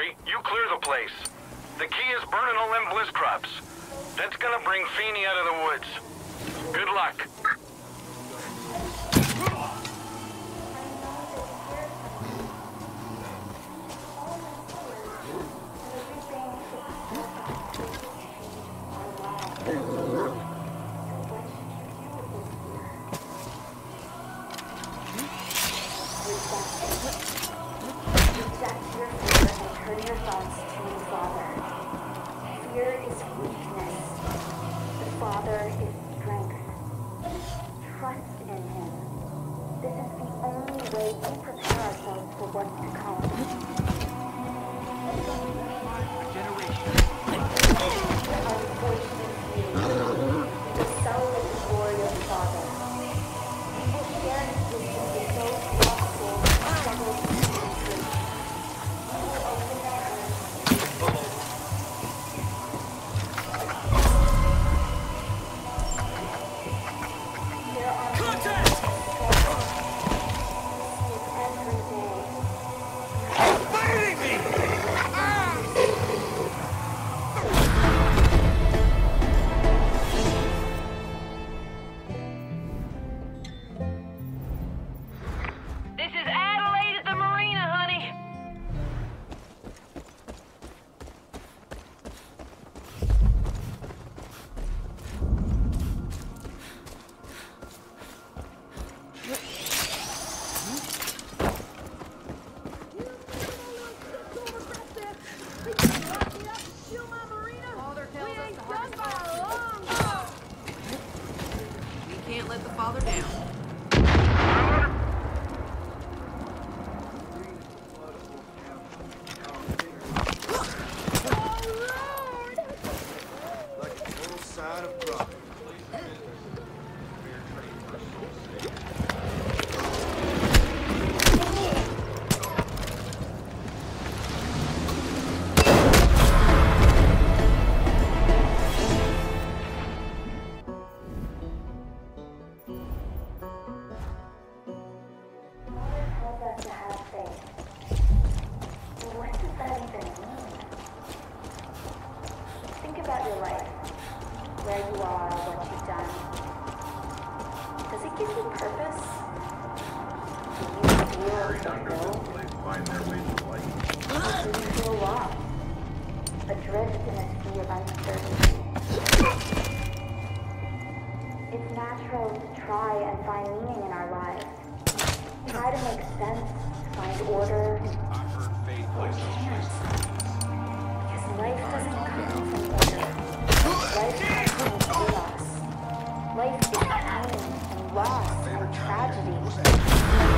You clear the place. The key is burning all them bliss crops. That's gonna bring Feeny out of the woods. Good luck. Thank you. We prepare ourselves for what father down. where you are what you've done? Does it give you purpose? Do you feel fulfilled? Find their way to light. Or do you feel lost? Adrift in a sea of uncertainty? It's natural to try and find meaning in our lives. Try to make sense, find order. Because life doesn't come from order. Life place is our loss tragedy.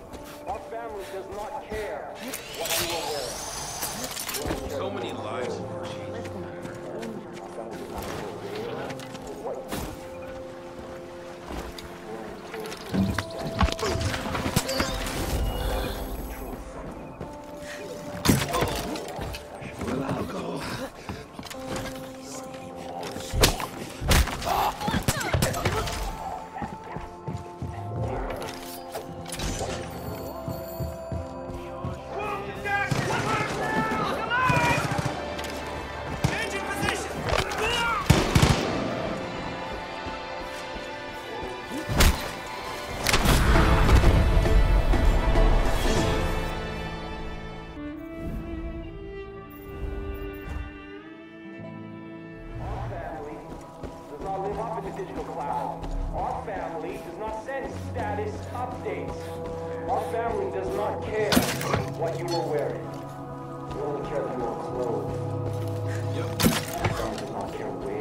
Our family does not care what you are wearing. So many lives Our family does not care what you are wearing. We only care that you are clothed. Yep. Our family does not care where.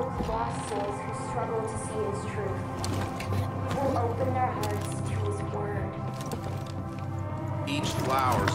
those lost souls who struggle to see His truth, who open their hearts to His word. Each flowers.